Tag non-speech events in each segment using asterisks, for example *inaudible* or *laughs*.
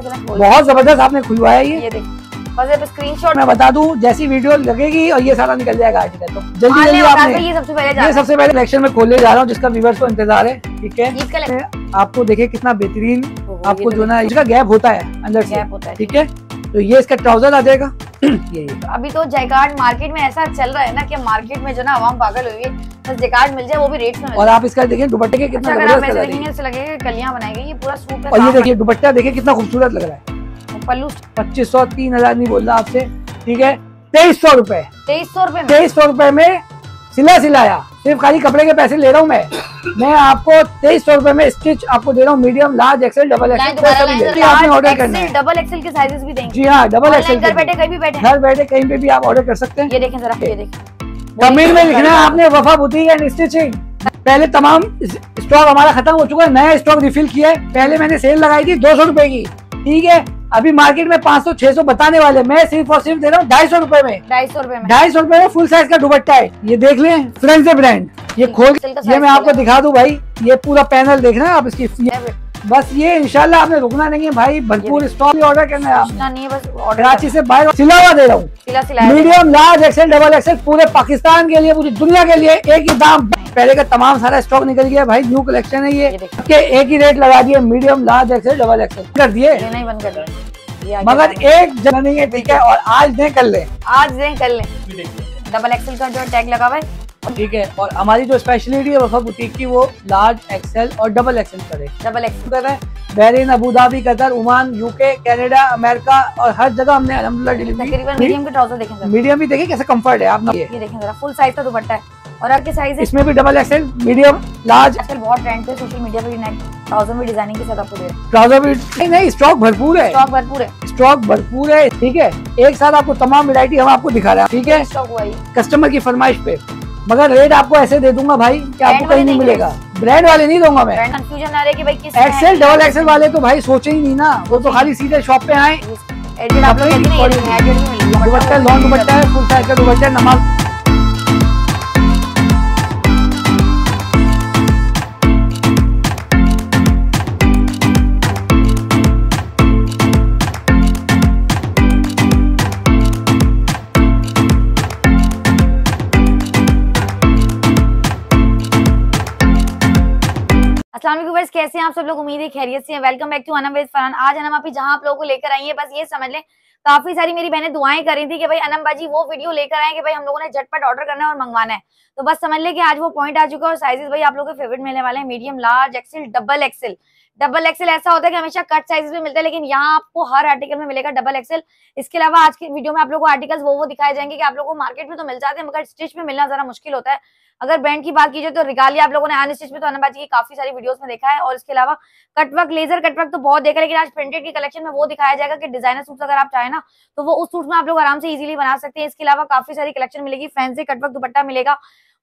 बहुत ज़बरदस्त आपने खुलवाया ये। ये बस अब स्क्रीनशॉट मैं बता दूँ जैसी वीडियो लगेगी और ये सारा निकल जाएगा आर्टिकल तो जल्दी जल्दी ले आपने ये सबसे पहले ये सबसे पहले कलेक्शन में खोलने जा रहा हूँ जिसका व्यूवर्स को इंतज़ार है ठीक है? आपको देखे कितना बेहतरीन तो आपको जो ना इसका गैप होता है अंदर से है ठीक है? तो ये इसका ट्राउज़र आ जाएगा। ये ये। अभी तो जयकार्ड मार्केट में ऐसा चल रहा है ना कि मार्केट में जो ना आवाम पागल हुई है बस जयकार्ड मिल जाए वो भी रेट में और आप इसका देखिए दुपट्टे के कितना अच्छा देखेंगे तो लगेगा कि कलियाँ बनाई गई ये पूरा सूट और ये देखिए दुपट्टा देखिए कितना खूबसूरत लग रहा है। है। पल्लू पच्चीस सौ तीन हज़ार नहीं बोल रहा आपसे ठीक है? तेईस सौ रूपए। तेईस सौ रुपए तेईस सौ रूपए में सिला सिलाया। सिर्फ़ खाली कपड़े के पैसे ले रहा हूँ मैं। मैं आपको तेईस सौ रूपए में स्टिच आपको दे रहा हूँ medium large XL double XL आपने ऑर्डर करना है। डबल एक्सेल के साइजेस भी देंगे। जी हाँ डबल एक्सेल घर बैठे कहीं भी बैठे। घर बैठे कहीं पे भी आप ऑर्डर कर सकते हैं। ये देखें जरा ये देखें। कमेंट में लिखना है आपने वफा बुटीक एंड स्टिचिंग पहले तमाम स्टॉक हमारा खत्म हो चुका है नया स्टॉक रिफिल किया है। पहले मैंने सेल लगाई थी दो सौ रुपए की। ठीक है? अभी मार्केट में पाँच सौ छह सौ बताने वाले मैं सिर्फ़ और सिर्फ़ दे रहा हूँ ढाई सौ रूपए में। ढाई सौ रुपए में। ढाई सौ रूपए में फुल साइज़ का दुपट्टा है। ये देख ले फ्रेंड से ब्रांड ये खोल ये मैं आपको दिखा दूँ भाई ये पूरा पैनल देखना है आप इसकी। बस ये इंशाल्लाह आपने रुकना नहीं है भाई भरपूर स्टॉक भी ऑर्डर करना है। आपने इतना नहीं है बस ऑर्डर कराची से बाहर सिला हुआ दे रहा हूँ। Medium large XL double XL पूरे पाकिस्तान के लिए पूरी दुनिया के लिए एक ही दाम। पहले का तमाम सारा स्टॉक निकल गया भाई न्यू कलेक्शन है ये। ये के एक ही रेट लगा दिए medium large XL double XL कर दिए? नहीं बंद कर मगर एक जगह नहीं है ठीक है और आज नहीं कर ले। आज दें कर ले। डबल एक्सेल का जो टैग लगा हुआ है ठीक है? और हमारी जो स्पेशलिटी है वफा बुटीक की वो लार्ज एक्सेल और डबल एक्सेल करे। डबल एक्सेल कर रहे हैं Bahrain Abu Dhabi Qatar Oman UK Canada America और हर जगह हमने अलहमदुल्ला डिलीवरी मीडियम के। ट्राउज़र देखें मीडियम भी देखिए कैसे कंफर्ट है आप ये देखें जरा फुल साइज़ का दुपट्टा है। और आपके साइज़ इसमें भी डबल एक्सेल मीडियम लार्ज आजकल बहुत ट्रेंड पे सोशल मीडिया पे भी ट्राउज़र में डिज़ाइनिंग के साथ आपको दे ट्राउज़र भी नहीं नहीं स्टॉक भरपूर है। स्टॉक भरपूर है। स्टॉक भरपूर है ठीक है? एक साथ आपको तमाम वैरायटी हम आपको दिखा रहे हैं ठीक है? स्टॉक हुआ कस्टमर की फरमाइश पे। मगर रेट आपको ऐसे दे दूँगा भाई कि आपको कहीं नहीं मिलेगा। ब्रांड वाले नहीं दूँगा मैं। कंफ्यूजन आ रहा है कि भाई किस एक्सेल डबल एक्सेल वाले तो भाई सोचे ही नहीं ना। वो तो खाली सीधे शॉप पे आए। दुपट्टा लॉन्ग दुपट्टा है फुल साइज़ का दुपट्टा नमाज़ अस्सलाम कैसे हैं आप सब लोग? उम्मीद है खैरियत से हैं। Welcome back to Anam Faran आज अनम आप जहाँ आप लोगों को लेकर आई है, बस ये समझ लें, काफ़ी सारी मेरी बहनें दुआएँ कर रही थी कि भाई अनम बाजी, वो वीडियो लेकर आए कि भाई हम लोगों ने झटपट ऑर्डर करना है और मंगवाना है। तो बस समझ लें कि आज वो पॉइंट आ चुका है और साइजेस भाई आप लोगों के फेवरेट मिलने वाले हैं। Medium large XL double XL double XL ऐसा होता है कि हमेशा कट साइज़ में मिलता है, लेकिन यहाँ आपको हर आर्टिकल में मिलेगा डबल एक्सेल इसके अलावा आज की वीडियो में आप लोगों को आर्टिकल्स वो वो दिखाए जाएँगे कि आप लोगों को मार्केट में तो मिल जाते हैं, मगर स्टिच में मिलना जरा मुश्किल होता है। अगर ब्रांड की बात कीजिए तो रिगाली आप लोगों ने अनस्टिच में तो अनबाजी की काफ़ी सारी वीडियोस में देखा है, और इसके अलावा कटवर्क लेजर कटवर्क तो बहुत देखा लेकिन आज प्रिंटेड की कलेक्शन में वो दिखाया जाएगा कि डिज़ाइनर सूट अगर आप चाहें ना तो वो उस सूट में आप लोग आराम से इजिली बना सकते हैं। इसके अलावा काफ़ी सारी कलेक्शन मिलेगी फैंसी कटवर्क दुपट्टा मिलेगा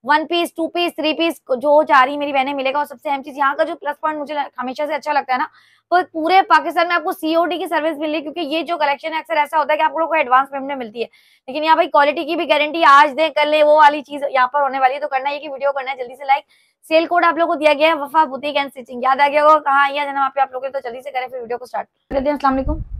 one piece two piece three piece जो चाह रही मेरी बहनें मिलेगा और सबसे अहम चीज़। यहाँ का जो प्लस पॉइंट मुझे हमेशा से अच्छा लगता है ना तो पूरे पाकिस्तान में आपको सीओडी की सर्विस मिल रही है, क्योंकि ये जो कलेक्शन है, अक्सर ऐसा होता है कि आप लोगों को एडवांस पेमेंट में मिलती है। लेकिन यहाँ भाई क्वालिटी की भी गारंटी आज दे कर ले, वो वाली चीज़ यहाँ पर होने वाली है तो करना है कि वीडियो करना है, जल्दी से लाइक सेल कोड आप लोग को दिया गया है, वफा, बुटीक एंड स्टिचिंग याद आ गया होगा कहाँ आइए जना पे आप लोग तो जल्दी से करें, फिर वीडियो को स्टार्ट कर देते हैं, अस्सलाम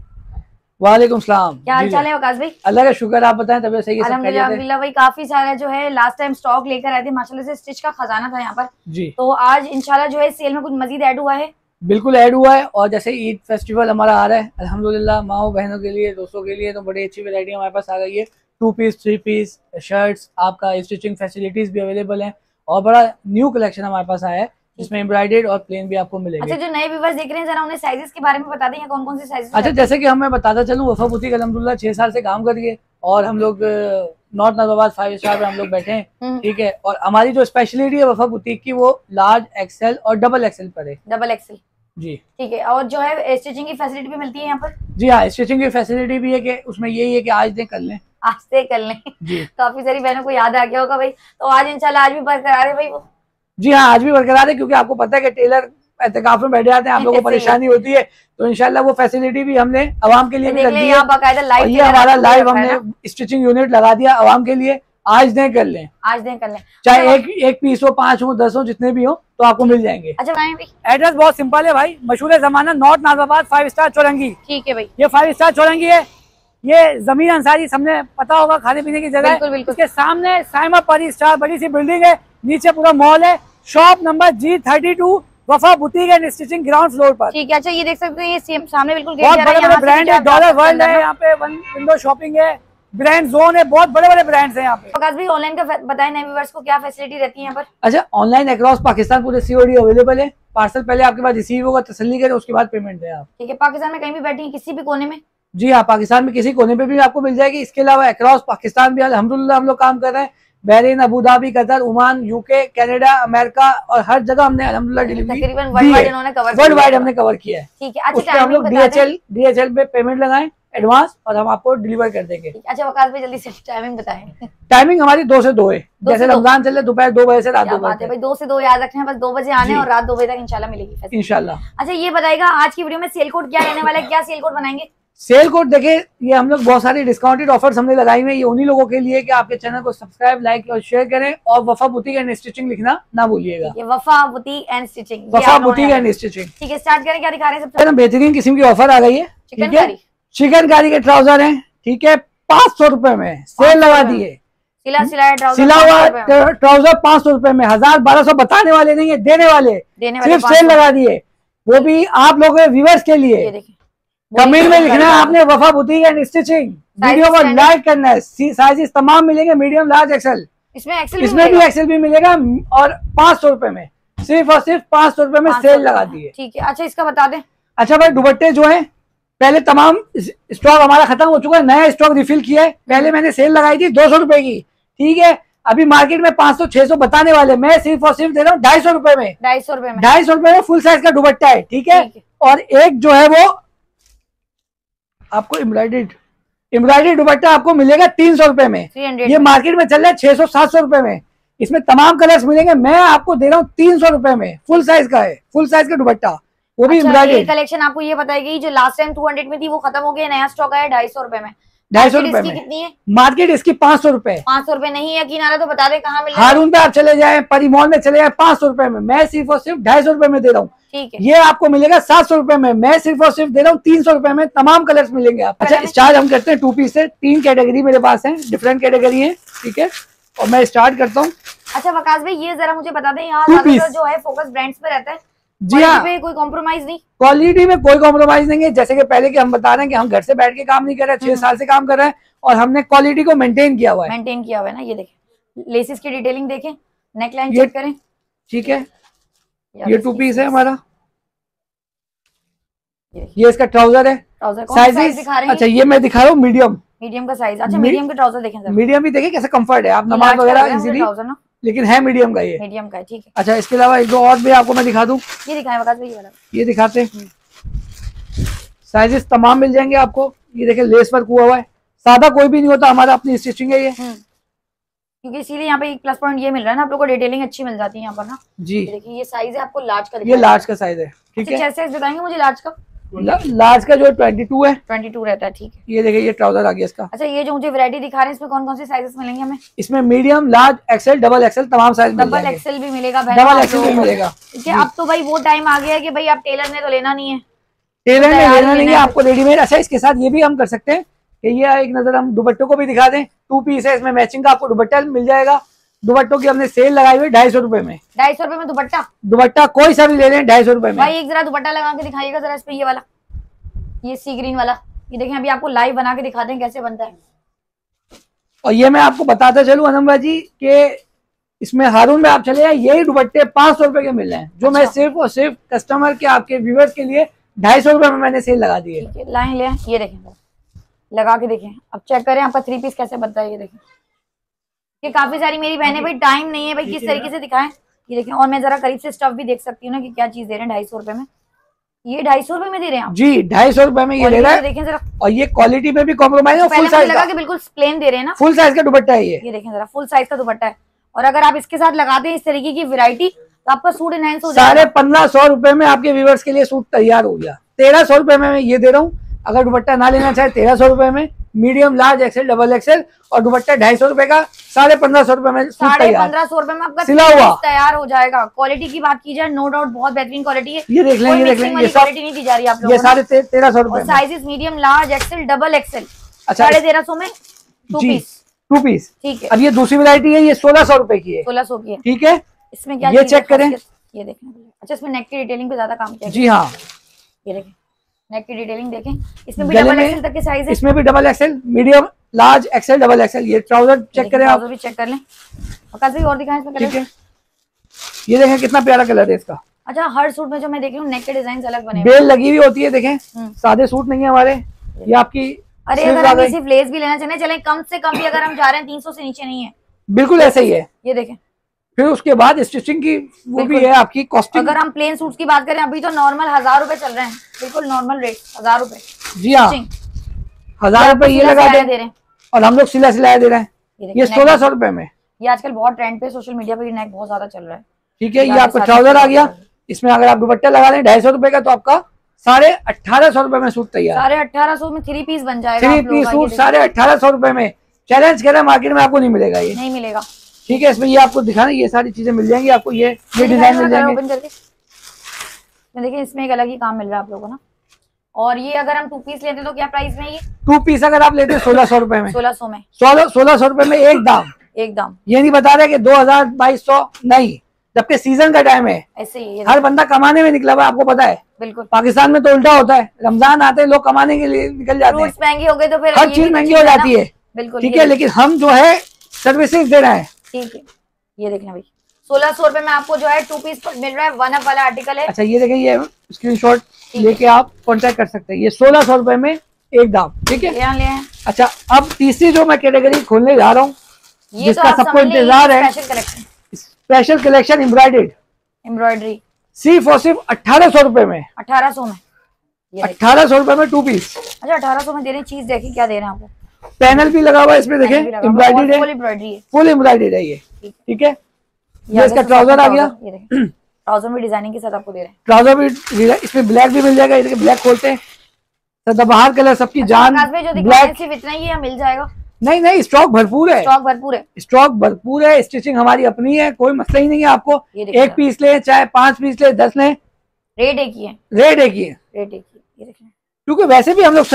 वालेकुम सलाम। क्या हाल चाल है वकास भाई? अल्लाह का शुक्र आप बताएँ तबियत सही है अलहमदिल्ला अलहमदिल्ला भाई काफ़ी सारा जो है लास्ट टाइम स्टॉक लेकर आए थे माशाल्लाह से स्टिच का खजाना था यहाँ पर। जी। तो आज इंशाल्लाह जो है सेल में कुछ मजीद ऐड हुआ है। बिल्कुल ऐड हुआ है और जैसे ईद फेस्टिवल हमारा आ रहा है अल्हम्दुलिल्लाह माओ बहनों के लिए दोस्तों के लिए तो बड़ी अच्छी वेरायटी हमारे पास आ गई है। Two piece three piece shirts आपका स्टिचिंग फैसिलिटीज़ भी अवेलेबल हैं और बड़ा न्यू कलेक्शन हमारे पास आया है। जिसमें एम्ब्रॉयडेड और प्लेन भी आपको मिलेंगे। अच्छा जो नए व्यूवर्स देख रहे हैं जरा उन्हें साइजेस के बारे में बता दें कौन कौन से साइजेस अच्छा जैसे कि हमें बताता चलूँ वफा बुटीक अलहमदुल्ला छह साल से काम करिए और हम लोग नॉर्थ नवाबाद फाइव स्टार पे हम लोग बैठे हैं ठीक है? और हमारी जो स्पेशलिटी है वफा बुटीक की वो लार्ज एक्सेल और डबल एक्सेल पर है। डबल एक्सेल जी। ठीक है और जो है स्टिचिंग की फैसिलिटी भी मिलती है यहाँ पर? जी हाँ स्टिचिंग की फैसिलिटी भी है कि उसमें यही है कि आज दे कर लें। आज से कर लें। काफ़ी *laughs* सारी बहनों को याद आ गया होगा भाई। तो आज इंशाल्लाह आज भी बरकरार है भाई वो। जी हाँ आज भी बरकरार है क्योंकि आपको पता है कि टेलर एहतिकाफ में बैठ जाते हैं आप लोगों को परेशानी होती है तो इनशाला वो फैसिलिटी भी हमने आवाम के लिए भी रख दी है। और ये हमारा लाइव हमने स्टिचिंग यूनिट लगा दिया आवाम के लिए आज दें कर लें। आज दें कर लें। चाहे एक एक पीस हो पाँच हो दस हो जितने भी हो तो आपको मिल जाएँगे। अच्छा भाई एड्रेस बहुत सिंपल है भाई मशहूर जमाना north Nazimabad five star Chowrangi. ठीक है भाई। ये फाइव स्टार चौरंगी है। ये ज़मीन अंसारी सबने पता होगा खाने पीने की जगह। बिल्कुल, बिल्कुल। इसके सामने साइमा परी स्टार बड़ी सी बिल्डिंग है नीचे पूरा मॉल है। Shop number G thirty two Wafa boutique and stitching ground floor पर। ठीक है अच्छा ये देख सकते हैं ये सेम सामने बिल्कुल बहुत बड़े बड़े ब्रांड है डॉलर वर्ल्ड है यहाँ पे वन विंडो शॉपिंग है ब्रांड जोन है बहुत बड़े बड़े ब्रांड्स हैं यहाँ पे। प्रकाश भाई ऑनलाइन का बताएँ नए व्यूअर्स को क्या फैसिलिटी रहती है यहाँ पर? अच्छा ऑनलाइन अक्रॉस पाकिस्तान पूरे सीओडी अवेलेबल है पार्सल पहले आपके पास रिसीव होगा तसली करें उसके बाद पेमेंट दें आप। ठीक है पाकिस्तान में कहीं भी बैठी हैं किसी भी कोने में? जी हाँ पाकिस्तान में किसी कोने पे भी आपको मिल जाएगी। इसके अलावा अक्रॉस पाकिस्तान भी अलहमदुल्ला हम लोग काम कर रहे हैं। Bahrain Abu Dhabi Qatar Oman UK Canada America और हर जगह हमने अलहमदुल्ला डिलीवरी वर्ल्ड वाइड हमने कवर किया है। ठीक है अच्छा हम लोग डीएचएल डीएचएल पे पेमेंट लगाए एडवांस और हम आपको डिलीवर कर देंगे। अच्छा वकास भाई जल्दी से टाइमिंग बताएँ। टाइमिंग हमारी दो से दो है। दो जैसे। रमज़ान चल रहा दोपहर दो बजे से रात दो बजे भाई दो से दो याद रखना है बस दो बजे आने और रात दो बजे तक इंशाल्लाह मिलेगी। इनशाला अच्छा ये बताएगा आज की वीडियो में सेल कोड क्या रहने वाला है? क्या सेल कोड बनाएँगे? सेल कोड देखे ये हम लोग बहुत सारी डिस्काउंटेड ऑफर्स हमने लगाई हुई है। ये उन्हीं लोगों के लिए कि आपके चैनल को सब्सक्राइब लाइक और शेयर करें और वफा बुटीक एंड स्टिचिंग लिखना ना भूलिएगा। ये Wafa boutique and stitching Wafa boutique and stitching ठीक है स्टार्ट करें क्या दिखा रहे हैं सबसे बेहतरीन किस्म की ऑफ़र आ गई है चिकनकारी। चिकनकारी के ट्राउज़र है ठीक है? पाँच सौ रुपए में सेल लगा रुपए दिए। सिला सिला हुआ ट्राउज़र पाँच सौ रुपये में। हज़ार बारह सौ बताने वाले नहीं है देने वाले। सिर्फ़ सेल लगा दिए। वो भी आप लोगों के व्यूवर्स के लिए। कमेंट में लिखना है। आपने Wafa boutique and stitching video को लाइक करना है। साइजेस तमाम मिलेंगे मीडियम लार्ज एक्सेल इसमें एक्सेल इसमें भी एक्सेल भी मिलेगा और पाँच सौ रुपए में। सिर्फ़ और सिर्फ़ पाँच सौ रुपए में सेल लगा दिए। ठीक है अच्छा इसका बता दें। अच्छा भाई दुपट्टे जो है पहले तमाम स्टॉक हमारा खत्म हो चुका है नया स्टॉक रिफिल किया है। पहले मैंने सेल लगाई थी दो सौ रुपए की। ठीक है अभी मार्केट में पाँच सौ छह सौ बताने वाले मैं सिर्फ़ और सिर्फ़ दे रहा हूँ ढाई सौ रुपए में। ढाई सौ रुपए में। ढाई सौ रुपए में फुल साइज़ का दुपट्टा है ठीक है? ठीक है। और एक जो है वो आपको एम्ब्रॉयडेड एम्ब्रॉयडेड दुपट्टा आपको मिलेगा तीन सौ रुपए में। ये मार्केट में चल रहा है छह सौ सात सौ रुपए में। इसमें तमाम कलर्स मिलेंगे। मैं आपको दे रहा हूँ तीन सौ रुपए में। फुल साइज़ का है फुल साइज़ का दुपट्टा। वो भी अच्छा, कलेक्शन आपको ये बताएगी जो लास्ट टाइम टू हंड्रेड में थी वो खत्म हो गया नया स्टॉक आया ढाई सौ रुपए में। ढाई सौ इसकी में। मार्केट इसकी पाँच सौ रुपए। पाँच सौ रुपए नहीं है रहा तो बता दे कहाँ मिल हारून पे आप चले जाए परिमॉल में चले जाए पाँच सौ रुपए में। मैं सिर्फ़ और सिर्फ़ ढाई सौ रुपए में दे रहा हूँ। ये आपको मिलेगा सात सौ रुपए में। मैं सिर्फ़ और सिर्फ़ दे रहा हूँ तीन सौ रुपये में तमाम कलर्स मिलेंगे आप अच्छा स्टार्ट हम करते हैं टू पीस से। तीन कैटेगरी मेरे पास है डिफरेंट कैटेगरी है ठीक है? और मैं स्टार्ट करता हूँ। अच्छा वकाश भाई ये जरा मुझे बता दें यहाँ। जो है फोकस ब्रांड्स पे रहता है। जी हाँ। पे कोई कॉम्प्रोमाइज नहीं। क्वालिटी में कोई कॉम्प्रोमाइज नहीं है। जैसे कि पहले कि हम बता रहे हैं कि हम घर से बैठ के काम नहीं कर रहे हम्म। छह साल से काम कर रहे हैं और हमने क्वालिटी को मेंटेन किया हुआ है। मेंटेन किया हुआ है ना ये देखें। लेसिस की डिटेलिंग देखें नेक लाइन चेक करें। ठीक है। ये टू पीस है हमारा। ये इसका ट्राउज़र है। साइज़ दिखा अच्छा ये मैं दिखा रहा हूँ मीडियम मीडियम का साइज़ अच्छा मीडियम के ट्राउज़र देखें मीडियम भी देखिए कैसे कंफर्ट है। आप नमाज़ वगैरह इजीली ट्राउज़र ना? लेकिन है मीडियम का ये। मीडियम का ठीक है। अच्छा इसके अलावा एक दो और भी आपको मैं दिखा दूँ। ये दिखाए ये वाला ये दिखाते हैं। हम्म। साइजेस तमाम मिल जाएँगे आपको। ये देखे लेस वर्क हुआ हुआ है। सादा कोई भी नहीं होता हमारा अपनी स्टिचिंग है ये। हम्म। क्योंकि इसीलिए यहाँ पे एक प्लस पॉइंट ये मिल रहा है ना आप लोग को डिटेलिंग अच्छी मिल जाती है यहाँ पर ना। जी। देखिए ये साइज़ है आपको लार्ज का ये लार्ज का साइज़ है ठीक है। चेस्ट साइज़ बताएँगे मुझे लार्ज का। लार्ज का जो ट्वेंटी टू है ट्वेंटी टू रहता है ठीक है। ये देखिए ये ट्राउज़र आ गया इसका। अच्छा ये जो मुझे वैरायटी दिखा रहे हैं इसमें कौन कौन से साइजेस मिलेंगे हमें? इसमें medium large XL double XL तमाम साइज़ डबल एक्सेल भी मिलेगा डबल एक्सेल भी मिलेगा। ठीक है अब तो भाई वो टाइम आ गया है कि भाई आप टेलर ने तो लेना नहीं है। टेलर तैयार लेना नहीं है। है। आपको रेडीमेड अच्छा इसके साथ ये भी हम कर सकते हैं कि ये एक नज़र हम दुपट्टों को भी दिखा दें। टू पीस है इसमें मैचिंग का आपको दुपट्टा मिल जाएगा। दुपट्टों की हमने सेल लगाई हुई ढाई सौ रुपए में। ढाई सौ रुपए में दुपट्टा? दुपट्टा कोई सा भी ले लें ढाई सौ रुपए में। भाई एक जरा दुपट्टा लगा के दिखाइएगा जरा इस पे ये वाला। ये सी ग्रीन वाला। ये देखें अभी आपको लाइव बना के दिखाते हैं कैसे बनता है। और ये मैं आपको बताता चलूँ अनम्बा जी कि इसमें हारून में आप चले जाए यही दुपट्टे पाँच सौ रुपए के मिल रहे हैं जो मैं अच्छा। सिर्फ़ और सिर्फ़ कस्टमर के आपके व्यूवर्स के लिए ढाई सौ रुपए में मैंने सेल लगा दी है। लाइन ले ये देखें। लगा के देखें। अब चेक करें आपका थ्री पीस कैसे बनता है ये देखें। ये काफ़ी सारी मेरी बहनें भाई टाइम नहीं है भाई किस तरीके से दिखाएँ? ये देखें और मैं जरा करीब से स्टफ़ भी देख सकती हूँ ना कि क्या चीज़ दे रहे हैं ढाई सौ रुपए में। ये ढाई सौ रुपए में दे रहे हैं जी ढाई सौ रुपए में ये ये रहा है। देखें जरा। और ये क्वालिटी में भी कॉम्प्रोमाइज है फुल साइज़ लगा का। कि बिल्कुल प्लेन दे रहे हैं ना। फुल साइज़ का दुपट्टा है ये। ये देखें जरा फुल साइज़ का दुपट्टा है। और अगर आप इसके साथ लगाते हैं इस तरीके की वैरायटी तो आपका सूट एनहेंस हो साढ़े पंद्रह सौ रुपए में आपके व्यूवर्स के लिए सूट तैयार हो गया। तेरह सौ रुपए में मैं ये दे रहा हूँ। अगर दुपट्टा ना लेना चाहे तेरह सौ रुपए में medium large XL double XL और दुपट्टा ढाई सौ रुपए का साढ़े पंद्रह सौ रुपए में साढ़े पंद्रह सौ रुपए में आपका सिला हुआ। तैयार हो जाएगा। क्वालिटी की बात की जाए नो डाउट बहुत बेहतरीन क्वालिटी है। ये देख लें कोई ये देख mixing लें वाली ये सब क्वालिटी नहीं दी जा रही आप ये साढ़े तेरह सौ रुपए sizes medium large XL double XL साढ़े तेरह सौ में टू पीस टू पीस ठीक है। अब ये दूसरी वैरायटी है ये सोलह सौ रुपए की है। सोलह सौ की है। ठीक है? इसमें क्या ये check करें। ये देखें अच्छा इसमें नेक की डिटेलिंग पे ज़्यादा काम किया जी हाँ। ये देखें। नेक की डिटेलिंग देखें। इसमें भी डबल में एक्सेल तक के साइज़ है। इसमें भी double XL medium large XL double XL ये ट्राउज़र चेक करें आप। भी चेक कर लें। और दिखाएँ इसमें ठीक है। ये देखें कितना प्यारा कलर है इसका। अच्छा हर सूट में जो मैं देख रही हूँ नेक के डिज़ाइन अलग बने बेल लगी हुई होती है देखें। हम्म। सादे सूट नहीं है हमारे। ये आपकी अरे अगर हम। इसी फ्लेस भी लेना चाहें चले कम से कम भी अगर हम जा रहे हैं तीन सौ से नीचे नहीं है। बिल्कुल ऐसे ही है। ये देखें। फिर उसके बाद स्टिचिंग की वो भी है आपकी कॉस्टिंग अगर हम प्लेन सूट्स की बात करें अभी तो नॉर्मल हज़ार रुपए चल रहे हैं। बिल्कुल नॉर्मल रेट हज़ार रुपए। जी हाँ। हज़ार रुपए ये लगा दे। रहे हैं। और हम लोग सिला सिलाया दे रहे हैं। ये सोलह सौ रुपए में। ये आजकल बहुत ट्रेंड पे सोशल मीडिया पे ये नेक बहुत ज़्यादा चल रहा है। ठीक है ये आपका ट्राउज़र आ गया। इसमें अगर आप दुपट्टा लगा लें ढाई सौ रुपए का तो आपका साढ़े अठारह सौ रुपए में सूट तैयार। साढ़े अठारह सौ में थ्री पीस बन जाएगा थ्री पीस सूट साढ़े अट्ठारह सौ रुपए में। चैलेंज करें मार्केट में आपको नहीं मिलेगा ये। नहीं मिलेगा। ठीक है इसमें ये आपको दिखाना ये सारी चीज़ें मिल जाएँगी आपको ये ये डिज़ाइन मिल जाएँगे। देखिए इसमें एक अलग ही काम मिल रहा है आप लोगों को ना। और ये अगर हम टू पीस लेते तो क्या प्राइस में ये? टू पीस अगर आप लेते सोलह सौ रुपए में। सोलह सौ में। सोलह सोलह सौ रुपये में एक दाम। एक दाम। ये नहीं बता रहे कि दो हज़ार बाईस सौ नहीं जबकि सीज़न का टाइम है। ऐसे ही हर बंदा कमाने में निकला हुआ है, आपको पता है। बिल्कुल। पाकिस्तान में तो उल्टा होता है। रमज़ान आते हैं लोग कमाने के लिए निकल जाते हैं। महँगे हो गए तो फिर हर चीज़ महँगी हो जाती है। बिल्कुल ठीक है लेकिन हम जो है सर्विसेज़ दे रहे हैं। ठीक है ये देखना भाई। सोलह सौ रुपए में आपको जो है टू पीस मिल रहा है वन अप वाला आर्टिकल है। अच्छा ये देखें ये स्क्रीनशॉट लेके आप कॉन्टेक्ट कर सकते हैं। ये सोलह सौ रुपए में एक दाम ठीक है? ले ले अच्छा अब तीसरी जो मैं कैटेगरी खोलने जा रहा हूँ ये जिसका तो सबको इंतज़ार है। स्पेशल कलेक्शन एम्ब्रॉयडेड एम्ब्रॉयडरी सिर्फ़ और सिर्फ़ अठारह सौ रुपए में। अठारह सौ में। अठारह सौ रुपए में टू पीस अच्छा अठारह सौ में दे रहे चीज़ देखिए क्या दे रहे हैं आपको। पैनल भी लगा हुआ है इसमें देखें है एम्ब्रॉयडरी है। फुल एम्ब्रॉयडेड है। ये ठीक। है? ये इसका ट्राउज़र आ गया। ट्राउज़र में डिज़ाइनिंग के साथ आपको दे रहे हैं। ट्राउज़र भी इसमें ब्लैक भी मिल जाएगा देखिए ब्लैक खोलते हैं। सदाबहार कलर सबकी जान आकाश भाई जो दिखा रहे ब्लैक सिर्फ़ इतना ही मिल जाएगा। नहीं नहीं स्टॉक भरपूर है। स्टॉक भरपूर है। स्टॉक भरपूर है स्टिचिंग हमारी अपनी है कोई मसला ही नहीं है आपको। एक पीस ले चाहे पाँच पीस ले दस ले। रेट एक ही है। रेट एक ही है। रेट एक ही है ये देखिए क्योंकि वैसे भी हम लोग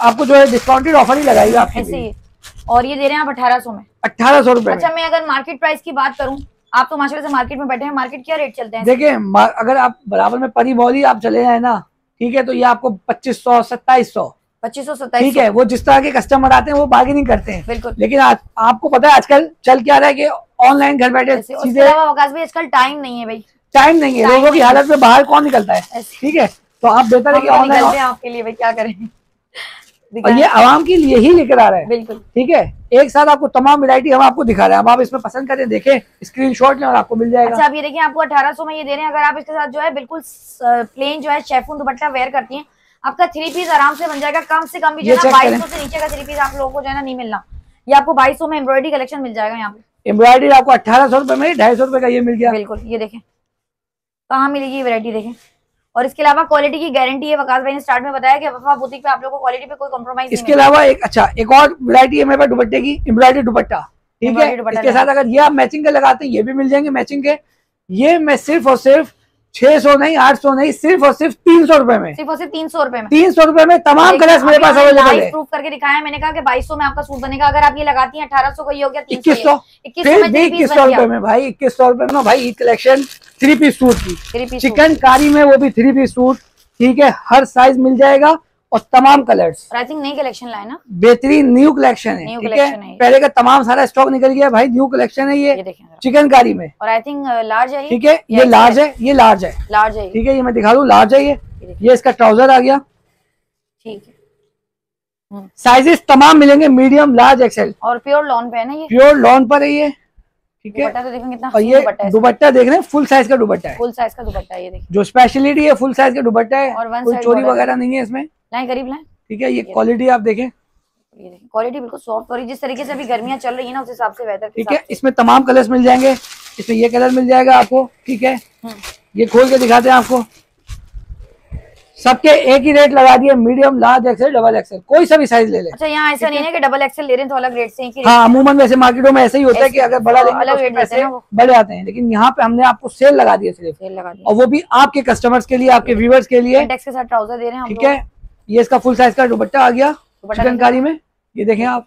आपको जो है डिस्काउंटेड ऑफ़र ही लगाएगा आपके ऐसे ही और ये दे रहे हैं आप अठारह सौ में। अठारह सौ रुपए अच्छा मैं अगर मार्केट प्राइस की बात करूँ आप तो माशाल्लाह से मार्केट में बैठे हैं मार्केट क्या रेट चलते हैं? देखिए अगर आप बराबर में परी मॉल ही आप चले जाए ना ठीक है तो ये आपको पच्चीस सौ सत्ताईस सौ। पच्चीस सौ सत्ताईस ठीक है वो जिस तरह के कस्टमर आते हैं वो बार्गेनिंग करते हैं। बिल्कुल। लेकिन आज आपको पता है आजकल चल क्या रहा है कि ऑनलाइन घर बैठे आजकल टाइम नहीं है भाई। टाइम नहीं है लोगों की हालत में बाहर कौन निकलता है? ठीक है तो आप बेहतर है कि ऑनलाइन आपके लिए भाई क्या करें? और ये आवाम के लिए ही लेकर आ रहा है। बिल्कुल। ठीक है? एक साथ आपको तमाम वैरायटी हम आपको दिखा रहे हैं। अब आप इसमें पसंद करें देखें स्क्रीनशॉट लें और आपको मिल जाएगा। अच्छा अब ये देखिए आपको अठारह सौ में ये दे रहे हैं। अगर आप इसके साथ जो है बिल्कुल प्लेन जो है शेफून दुपट्टा वेयर करती हैं आपका थ्री पीस आराम से बन जाएगा। कम से कम भी जो है बाईस सौ से नीचे का थ्री पीस आप लोगों को जो है ना नहीं मिलना। ये आपको बाईस में एम्ब्रॉयडरी कलेक्शन मिल जाएगा यहाँ पे। एम्ब्रॉयडरी आपको अट्ठारह सौ रुपए में ढाई सौ रुपए का ये मिल गया। बिल्कुल ये देखें। कहाँ मिलेगी ये वैरायटी देखें। और इसके अलावा क्वालिटी की गारंटी है वकास भाई ने स्टार्ट में बताया कि वफा बुटीक पे आप लोगों को क्वालिटी पे कोई कॉम्प्रोमाइज नहीं इसके अलावा एक अच्छा एक और वैरायटी है मेरे पास दुपट्टे की एम्ब्रॉयडरी दुपट्टा ठीक है? इसके साथ अगर ये आप मैचिंग के लगाते हैं ये भी मिल जाएँगे मैचिंग के। ये मैं सिर्फ़ और सिर्फ़ छह सौ नहीं आठ सौ नहीं सिर्फ़ और सिर्फ़ तीन सौ रुपए में। सिर्फ़ और सिर्फ़ तीन सौ रुपए में। तीन सौ रुपए में तमाम कलर्स मेरे पास अवेलेबल है। प्रूफ करके दिखाया मैंने कहा कि बाईस सौ में आपका सूट बनेगा अगर आप ये लगाती हैं अठारह सौ का ये हो गया इक्कीस सौ। इक्कीस सौ में रुपए में भाई इक्कीस सौ रुपए में भाई कलेक्शन थ्री पीस सूट की। थ्री पीस चिकन कारी में वो भी थ्री पीस सूट ठीक है हर साइज़ मिल जाएगा। और तमाम कलर्स आई थिंक नई कलेक्शन लाए ना? बेहतरीन न्यू कलेक्शन है ठीक है? पहले का तमाम सारा स्टॉक निकल गया भाई न्यू कलेक्शन है ये ये देखें जरा। चिकन कारी में। और आई थिंक लार्ज है ठीक है? ये लार्ज है ये लार्ज है। लार्ज है ठीक है ये मैं दिखा दूँ लार्ज है ये। ये इसका ट्राउज़र आ गया। ठीक है। हम्म। साइजेस तमाम मिलेंगे मीडियम लार्ज एक्सेल और प्योर लॉन पे है ना ये? प्योर लॉन पर है ये। ठीक है? तो देखें कितना और ये दुपट्टा देख रहे हैं फुल साइज़ का दुपट्टा है। फुल साइज़ का दुपट्टा ये देखिए। जो स्पेशलिटी है फुल साइज़ का दुपट्टा है। और कोई चोरी वगैरह नहीं है इसमें। लाए गरीब लाए। ठीक है ये क्वालिटी आप देखें। क्वालिटी बिल्कुल सॉफ्ट और जिस तरीके से अभी गर्मियाँ चल रही है ना उस हिसाब से वेदर ठीक है इसमें तमाम कलर्स मिल जाएँगे। इसमें ये कलर मिल जाएगा आपको ठीक है? हम्म, ये खोल के दिखाते हैं आपको। सबके एक ही रेट लगा दिए medium large XL double XL कोई सा भी साइज़ ले ले। अच्छा यहाँ ऐसा नहीं है कि डबल एक्सेल ले रहे हैं तो अलग रेट से ही हाँ अमूमन वैसे मार्केटों में ऐसे ही होता है कि अगर बड़ा तो लेंगे तो हैं। बढ़ जाते हैं। लेकिन यहाँ पे हमने आपको सेल लगा दिया सिर्फ़। सेल लगा दिया। और वो भी आपके कस्टमर्स के लिए आपके व्यूवर्स के लिए। के साथ ट्राउज़र दे रहे हैं ठीक है? ये इसका फुल साइज़ का दुपट्टा आ गया। चिकनकारी में। ये देखें आप।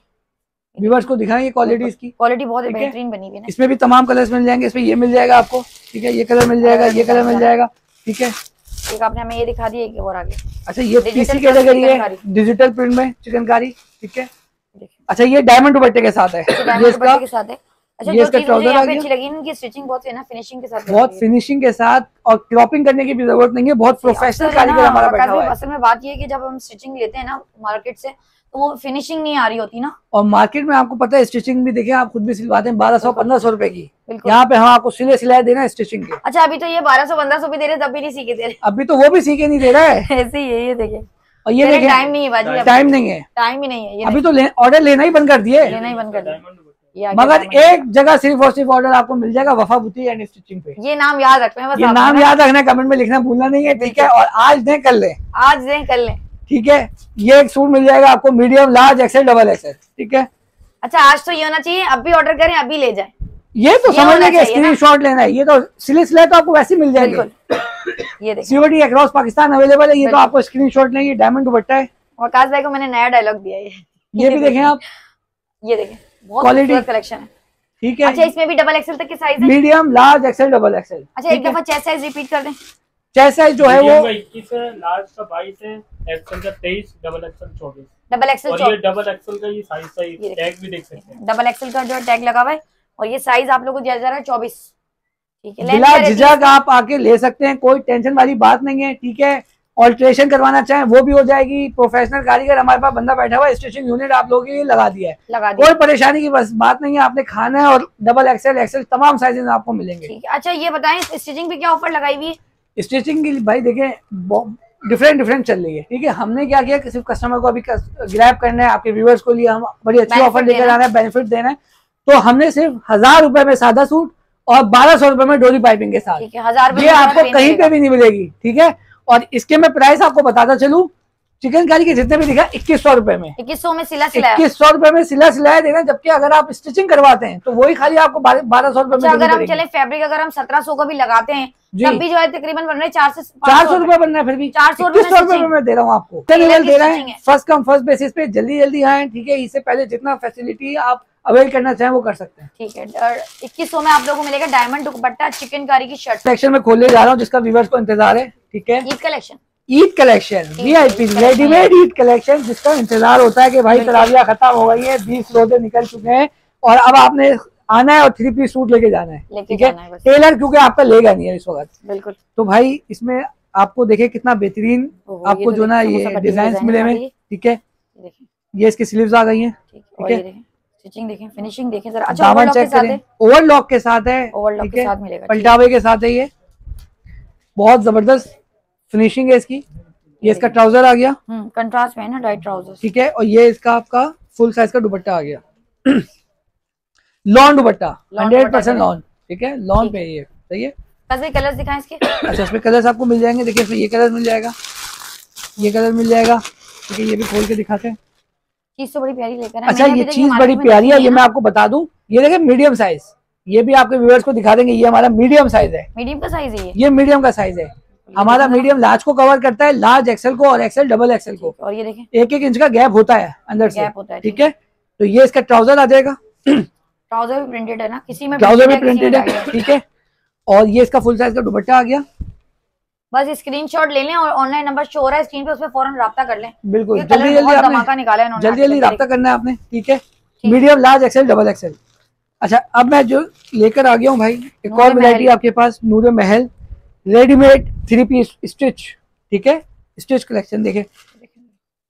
व्यूवर्स को दिखाएँगे क्वालिटी इसकी। क्वालिटी बहुत। बेहतरीन बनी हुई है इसमें भी तमाम कलर्स मिल जाएँगे। इसमें ये मिल जाएगा आपको। ठीक है? ये कलर मिल जाएगा ये कलर मिल जाएगा। ठीक है? एक आपने हमें ये दिखा दिया एक और आगे अच्छा ये पीसी के जगह ये डिजिटल प्रिंट में चिकनकारी ठीक है? अच्छा ये डायमंड दुपट्टे के साथ है। तो ये इसका दुपट्टे के साथ है। अच्छा ये जो इसका मुझे आ गया। अच्छी लगी इनकी स्टिचिंग बहुत है ना फिनिशिंग के साथ बहुत फिनिशिंग के साथ और क्रॉपिंग करने की भी ज़रूरत नहीं है बहुत प्रोफेशनल कारीगर हमारा बैठा हुआ है। असल में बात ये है कि जब हम स्टिचिंग लेते हैं ना मार्केट से तो वो फिनिशिंग नहीं आ रही होती ना। और मार्केट में आपको पता है स्टिचिंग भी देखिए आप खुद भी सिलवाते हैं बारह सौ पंद्रह सौ रुपए की। यहाँ पे हम आपको सिले सिलाए देना स्टिचिंग के। अच्छा अभी तो ये बारह सौ पंद्रह सौ भी दे रहे हैं, तब भी नहीं सीखे दे रहे। अभी तो वो भी सीखे नहीं दे रहा। है *laughs* ऐसे ही है ये देखिए। और ये टाइम नहीं है बाजी टाइम नहीं है। टाइम ही नहीं है अभी तो ऑर्डर लेना ही बंद कर दिए। लेना ही बंद कर दिया। मगर एक जगह सिर्फ़ और सिर्फ़ ऑर्डर आपको मिल जाएगा वफा बुती एंड स्टिचिंग पे। ये नाम याद रखना है बस ये नाम याद रखना कमेंट में लिखना भूलना नहीं है ठीक है? और आज दें कर लें। आज दें कर लें। ठीक है? ये एक सूट मिल जाएगा आपको medium large XL double XL ठीक है? अच्छा आज तो ये होना चाहिए अभी ऑर्डर करें अभी ले जाए। ये तो समझ लें ना। स्क्रीन शॉट लेना है ये तो सिले सिलाए तो आपको वैसे मिल जाएँगे। बिल्कुल। ये देखिए। सीओडी अक्रॉस पाकिस्तान अवेलेबल है ये तो आपको स्क्रीन शॉट लेंगे डायमंड दुपट्टा है। वकास भाई को मैंने नया डायलॉग दिया है। ये भी देखें आप। ये देखें बहुत। खूबसूरत कलेक्शन है। ठीक है। अच्छा इसमें भी डबल एक्सेल तक के साइज़ है? Medium large XL double XL अच्छा एक दफ़ा चेस्ट साइज़ रिपीट कर दें। साइज़ जो है वो इक्कीस है लार्ज का बाईस है एक्सल का तेईस डबल एक्सल चौबीस। डबल एक्सेल और ये डबल एक्सल का ये साइज़ ये साइज़ टैग भी देख सकते हैं। डबल एक्सेल का जो टैग लगा हुआ है और ये साइज़ आप लोगों को दिया जा रहा है चौबीस। ठीक है बिला झिझक आप आके ले सकते हैं कोई टेंशन वाली बात नहीं है ठीक है? ऑल्ट्रेशन करवाना चाहें वो भी हो जाएगी। प्रोफेशनल कारीगर हमारे पास बंदा बैठा हुआ है स्टिचिंग यूनिट आप लोगों के लिए लगा दिया है। लगा दिया। कोई परेशानी की बस बात नहीं है आपने खाना है और डबल एक्सेल एक्सेल तमाम साइजेस आपको मिलेंगे। अच्छा ये बताएँ स्टिचिंग पे क्या ऑफ़र लगाई हुई है? स्टिचिंग की भाई देखें डिफरेंट डिफरेंट चल रही है। ठीक है हमने क्या किया कि सिर्फ़ कस्टमर को अभी ग्रैप करना है आपके व्यूवर्स को लिए हम बड़ी अच्छी ऑफ़र लेकर आ रहे हैं बेनिफिट देना है। तो हमने सिर्फ़ हज़ार रुपए में सादा सूट और बारह सौ रुपए में डोरी पाइपिंग के साथ। है ये आपको कहीं पे भी नहीं मिलेगी ठीक है? और इसके मैं प्राइस आपको बताता चलूँ चिकन कारी के जितने भी दिखा इक्कीस सौ रुपए में। इक्कीस सौ में सिला सिलाया। इक्कीस सौ रुपए में सिला सिलाया देना जबकि अगर आप स्टिचिंग करवाते हैं तो वही खाली आपको बारह सौ रुपए अच्छा में अगर हम चले फैब्रिक अगर हम सत्रह सौ का भी लगाते हैं जी। तब भी जो है तकरीबन बन रहे हैं चार से चार सौ रुपए बनना है फिर भी। 400 रुपए इक्कीस सौ में रुपए में दे रहा हूँ आपको। लेवल दे रहे हैं। है। फ़र्स्ट कम फ़र्स्ट बेसिस पे जल्दी जल्दी आए ठीक है? इससे पहले जितना फैसिलिटी आप अवेल करना चाहें वो कर सकते हैं। ठीक है इक्कीस सौ में आप लोगों को मिलेगा डायमंड दुपट्टा चिकन कारी की शर्ट सेक्शन में खोलने जा रहा हूँ जिसका व्यूवर्स को इंतज़ार है ठीक है? Eid collection Eid collection VIP collection readymade Eid collection जिसका इंतज़ार होता है कि भाई तरावियाँ खत्म हो गई है बीस रोज़े निकल चुके हैं और अब आपने आना है और थ्री पीस सूट लेके जाना है ठीक है। टेलर क्योंकि आपका लेगा नहीं है इस वक्त। बिल्कुल। तो भाई इसमें आपको देखे कितना बेहतरीन आपको तो जो ना ये डिज़ाइन मिले है हुए ठीक है? ये इसकी स्लीव्स आ गई है ठीक है। स्टिचिंग देखें फिनिशिंग देखें जरा अच्छा दामन चेक करें। है। ओवरलॉक के साथ है ओवरलॉक के साथ मिलेगा पलटावे के साथ है ये। बहुत ज़बरदस्त फिनिशिंग है इसकी। ये इसका ट्राउज़र आ गया। हम्म कंट्रास्ट में ना डाइट ट्राउज़र ठीक है और ये इसका आपका फुल साइज़ का दुपट्टा आ गया। *clears throat* लॉन दुपट्टा हंड्रेड परसेंट करें। लॉन ठीक है? लॉन पे ये सही है? कलर्स दिखाएँ इसके। अच्छा इसमें कलर्स आपको मिल जाएँगे। देखिए इसमें ये कलर मिल जाएगा। ये कलर मिल जाएगा। ठीक है ये भी खोल के दिखाते हैं। चीज़ तो बड़ी प्यारी लेकर अच्छा ये चीज़ बड़ी प्यारी है ये मैं आपको बता दूँ ये देखिए मीडियम साइज़ ये भी आपके व्यूअर्स को दिखा देंगे ये हमारा मीडियम साइज़ है। मीडियम का साइज़ है ये? मीडियम का साइज़ है। हमारा मीडियम लार्ज को कवर करता है लार्ज एक्सेल को और एक्सेल डबल एक्सेल को। और ये देखें। एक एक इंच का गैप होता है अंदर से। गैप होता है ठीक है? तो ये इसका ट्राउज़र आ जाएगा। ट्राउज़र भी प्रिंटेड है ना? किसी में ट्राउज़र भी प्रिंटेड है ठीक है? और ये इसका फुल साइज़ का दुपट्टा आ गया। बस स्क्रीनशॉट ले लें और ऑनलाइन नंबर शो हो रहा है स्क्रीन पे उस पर फ़ौरन राब्ता कर लें। बिल्कुल जल्दी जल्दी आपने धमाका निकाला है जल्दी जल्दी रब्ता करना है आपने ठीक है? Medium large XL double XL अच्छा अब मैं जो लेकर आ गया हूँ भाई एक और वैरायटी। आपके पास नूर महल। रेडीमेड थ्री पीस स्टिच ठीक है? स्टिच कलेक्शन देखे।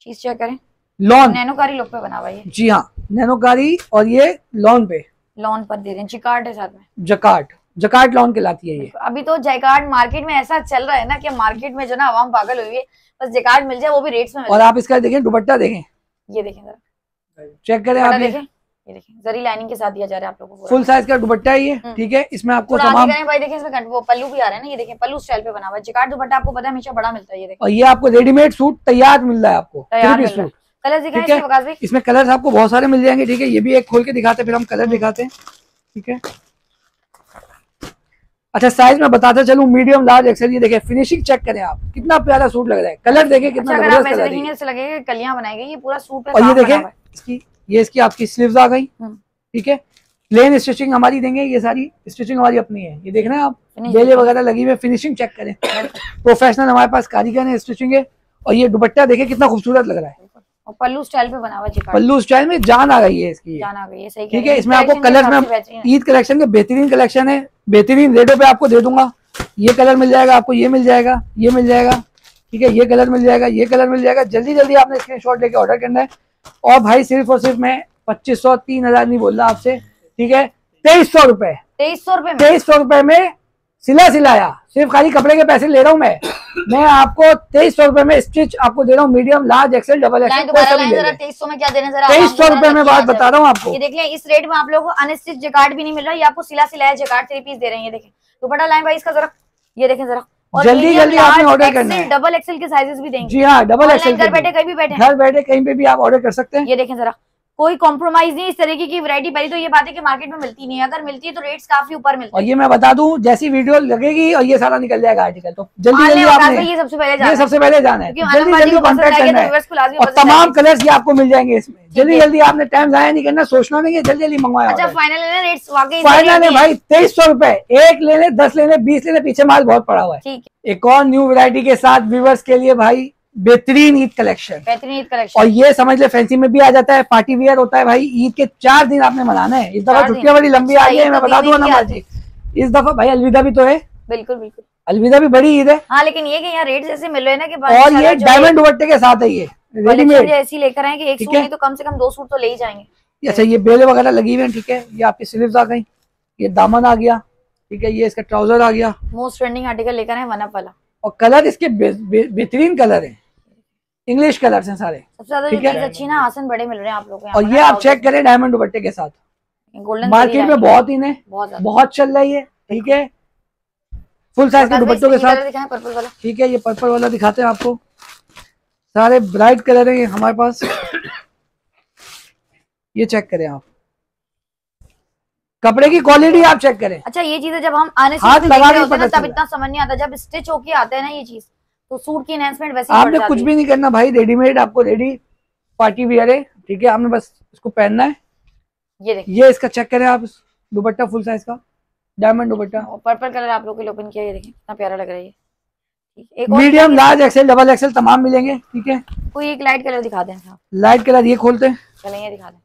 चीज़ चेक करें। लॉन। नैनोकारी लुक पे बना हुआ है जी हाँ नैनोकारी और ये लॉन पे। लॉन पर दे रहे हैं चिकार्ड है साथ में। जकार्ड जकार्ट लॉन कहलाती है ये। अभी तो जैकार्ड मार्केट में ऐसा चल रहा है ना कि मार्केट में जो ना आवाम पागल हुई है बस जैकार्ड मिल जाए वो भी रेट्स में और आप इसका देखें दुपट्टा देखें। ये देखें जरा। चेक करें आप देखें। ये देखिए जरी लाइनिंग के साथ दिया जा रहा है आप लोगों को फुल साइज़ का दुपट्टा है ये हम्म। ठीक है? इसमें आपको तमाम भाई देखिए इसमें वो पल्लू भी आ रहा है ना ये देखिए पल्लू स्टाइल पे बना हुआ है। जिकार्ड दुपट्टा आपको पता है हमेशा बड़ा मिलता है ये देखिए। और ये आपको रेडीमेड सूट तैयार मिल रहा है आपको तैयार सूट कलर दिखाएँ इसमें कलर्स आपको बहुत सारे मिल जाएँगे ठीक है? ये भी एक खोल के दिखाते हैं फिर हम कलर हम्म। दिखाते हैं ठीक है? अच्छा साइज़ में बताते चलूँ मीडियम लार्ज एक्सेल ये देखिए फिनिशिंग चेक करें आप। कितना प्यारा सूट लग रहा है। कलर देखिए अच्छा कितना कलर तो लगेगा कलियाँ बनाई गई ये पूरा सूट और ये देखें। इसकी ये इसकी आपकी स्लीव्स आ गई। हम्म। ठीक है? प्लेन स्टिचिंग हमारी देंगे ये सारी स्टिचिंग हमारी अपनी है। ये देखना है आप बेले वगैरह लगी हुई फिनिशिंग चेक करें। *coughs* प्रोफेशनल हमारे पास कारीगर है स्टिचिंग है और ये दुपट्टा देखे कितना खूबसूरत लग रहा है। और पल्लू स्टाइल पे बना हुआ पल्लू स्टाइल में जान आ गई है इसकी। जान आ गई है सही ठीक है? इसमें आपको कलर में। ईद कलेक्शन के बेहतरीन कलेक्शन है। बेहतरीन रेटों पे आपको दे दूँगा। ये कलर मिल जाएगा आपको ये मिल जाएगा ये मिल जाएगा। ठीक है? ये कलर मिल जाएगा ये कलर मिल जाएगा। जल्दी जल्दी आपने स्क्रीनशॉट लेके ऑर्डर करना है। और भाई सिर्फ़ और सिर्फ़ मैं पच्चीस सौ तीन हज़ार नहीं बोल रहा आपसे ठीक है? तेईस सौ रुपए। तेईस सौ रुपए तेईस सौ रुपए में सिला सिलाया। सिर्फ़ खाली कपड़े के पैसे ले रहा हूँ मैं। मैं आपको तेईस सौ रुपए में स्टिच आपको दे रहा हूँ medium large XL double XL तेईस सौ में क्या देने तेईस सौ रुपए में बात बता रहा हूँ आपको। ये देख लिया इस रेट में आप लोगों को अनस्टिच जकार्ड भी नहीं मिल रहा है आपको सिला सिलाया जकार्ड थ्री पीस दे रहे हैं ये देखें दुपट्टा लाइन भाई इसका जरा ये देखें जरा। जल्दी जल्दी आपने ऑर्डर करना है। डबल एक्सेल के साइजेस भी देंगे। जी हाँ डबल एक्सएल एक्सेल घर बैठे कहीं भी बैठे। घर बैठे कहीं पे भी आप ऑर्डर कर सकते हैं। ये देखें जरा। कोई कॉम्प्रोमाइज नहीं इस तरीके की वैरायटी पहली तो ये बात है कि मार्केट में मिलती नहीं है। अगर मिलती है तो रेट्स काफ़ी ऊपर मिलते और ये मैं बता दूँ जैसी वीडियो लगेगी और ये सारा निकल जाएगा आर्टिकल तो जल्दी जल्दी आपने ये सबसे पहले जाना है। सबसे पहले जाना है। जल्दी जल्दी कॉन्टेक्ट करना तो है। और तमाम। कलर्स ये आपको मिल जाएँगे इसमें। जल्दी जल्दी आपने टाइम जाया नहीं करना सोचना नहीं है जल्दी जल्दी मंगवाया अच्छा फाइनल है रेट्स वाकई फाइनल है भाई तेईस सौ रुपए। एक लेने दस लेने बीस लेने पीछे माल बहुत पड़ा हुआ है। है। एक और न्यू वैरायटी के साथ व्यूवर्स के लिए भाई बेहतरीन ईद कलेक्शन। बेहतरीन ईद कलेक्शन। और ये समझ ले फैंसी में भी आ जाता है पार्टी वियर होता है भाई ईद के चार दिन आपने मनाना है। इस दफ़ा छुट्टियाँ बड़ी लंबी आ गई है मैं बता दूँगा दिन की ना जी। इस दफ़ा भाई अलविदा भी तो है। बिल्कुल बिल्कुल। अलविदा भी बड़ी ईद है। हाँ लेकिन ये कि यहाँ रेट्स जैसे मिल रहे ना कि और ये डायमंड दुपट्टे के साथ है ये रेडीमेड ऐसी लेकर आए कि एक सूट तो कम से कम दो सूट तो ले ही जाएँगे। अच्छा ये बेले वगैरह लगी हुई है ठीक है। ये आपकी स्लीव्स आ गई ये दामन आ गया ठीक है ये इसका ट्राउज़र आ गया। मोस्ट ट्रेंडिंग आर्टिकल लेकर आए वन अप वाला। और कलर इसके बेहतरीन कलर है। इंग्लिश कलर हैं सारे। सबसे ज़्यादा ठीक है। अच्छी ना आसन बड़े मिल रहे हैं आप लोगों को और ये आप चेक करें डायमंड दुपट्टे के साथ। गोल्डन मार्केट में बहुत है बहुत बहुत चल रही है ठीक है? फुल साइज़ के दुपट्टों के साथ। पर्पल वाला। ठीक है ये पर्पल वाला दिखाते हैं आपको। सारे ब्राइट कलर है हमारे पास। ये चेक करें आप। कपड़े की क्वालिटी आप चेक करें। अच्छा ये चीज़ें जब हम आने से हाथ लगा तब इतना समझ नहीं आता। जब स्टिच होके आता है ना ये चीज़ तो सूट की एनहेंसमेंट वैसे आपने कुछ भी नहीं करना भाई रेडीमेड आपको रेडी पार्टी वियर है ठीक है? आपने बस इसको पहनना है। ये देखिए ये इसका चेक करें आप दुपट्टा फुल साइज़ का डायमंड दुपट्टा। पर्पल कलर आप लोग के लिए ओपन किया ये देखिए कितना प्यारा लग रहा है एक medium large XL double XL तमाम मिलेंगे ठीक है? कोई एक लाइट कलर दिखा दें लाइट कलर ये खोलते हैं। चलें ये दिखा दें।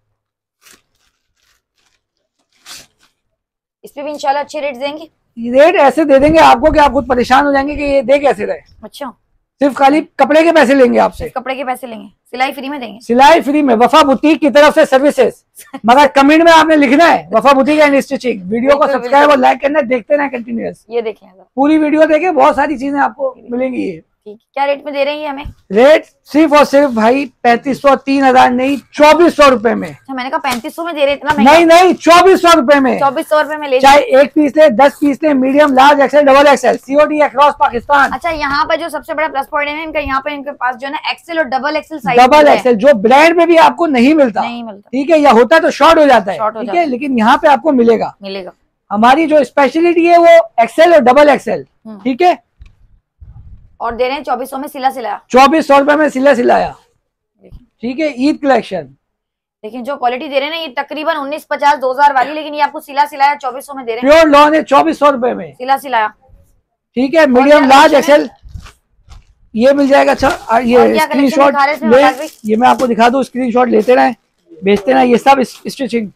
इस पे भी इंशाल्लाह अच्छे रेट देंगे। रेट ऐसे दे देंगे आपको कि आप खुद परेशान हो जाएँगे कि ये दे कैसे रहे? अच्छा। सिर्फ़ खाली कपड़े के पैसे लेंगे आपसे। कपड़े के पैसे लेंगे। सिलाई फ्री में देंगे? सिलाई फ्री में वफा बुटीक की तरफ़ से सर्विसेज़ *laughs* मगर कमेंट में आपने लिखना है Wafa boutique and stitching video को सब्सक्राइब और लाइक करना देखते रहे कंटिन्यूस ये देखें पूरी वीडियो देखे बहुत सारी चीज़ें आपको मिलेंगी ये। ठीक क्या रेट में दे रहे हैं ये हमें? रेट सिर्फ़ और सिर्फ़ भाई पैंतीस सौ तीन हज़ार नहीं चौबीस सौ रुपए में। अच्छा मैंने कहा पैंतीस सौ में दे रहे इतना नहीं महँगा? नहीं चौबीस सौ रुपए में। चौबीस सौ रुपए में ले चाहे एक पीस ले दस पीस ले medium large XL double XL COD across Pakistan अच्छा यहाँ पर जो सबसे बड़ा प्लस पॉइंट है इनका यहाँ पे इनके पास जो है ना एक्सेल और double XL size double XL जो ब्रांड में भी आपको नहीं मिलता। नहीं मिलता। ठीक है या होता है तो शॉर्ट हो जाता है। ठीक है लेकिन यहाँ पे आपको मिलेगा। मिलेगा। हमारी जो स्पेशलिटी है वो एक्सेल और डबल एक्सेल हम्म। ठीक है और दे रहे हैं चौबीस सौ में सिला सिलाया। चौबीस सौ रुपए में सिला सिलाया। ठीक है ईद कलेक्शन। लेकिन जो क्वालिटी दे रहे हैं ना ये तकरीबन उन्नीस पचास दो हज़ार वाली लेकिन ये आपको सिला सिलाया चौबीस सौ में दे रहे हैं। प्योर लॉन है चौबीस सौ रुपए में। सिला सिलाया। ठीक है मीडियम लार्ज एक्सेल ये मिल जाएगा अच्छा और और ये स्क्रीन भाई? ये मैं आपको दिखा दू स्क्रीन शॉट लेते रहे बेचते रहे ये सब स्टिचिंग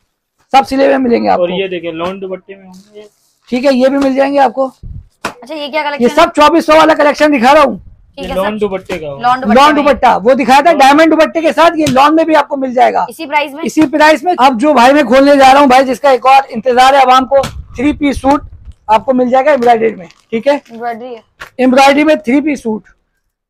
सब सिले हुए मिलेंगे और आपको। ये देखिए लॉन दुपट्टे में ठीक है ये भी मिल जाएँगे आपको। अच्छा ये क्या ये सब चौबीस सौ वाला कलेक्शन दिखा रहा हूँ। ठीक ये है लॉन दुपट्टे का। लॉन दुपट्टा वो दिखाया था डायमंड दुपट्टे के साथ ये लॉन में भी आपको मिल जाएगा। इसी प्राइस में? इसी प्राइस में। अब जो भाई मैं खोलने जा रहा हूँ भाई जिसका एक और इंतज़ार है आवाम को थ्री पीस सूट आपको मिल जाएगा एम्ब्रॉयडरी में ठीक है? एम्ब्रॉयडरी एम्ब्रॉयडरी में थ्री पीस सूट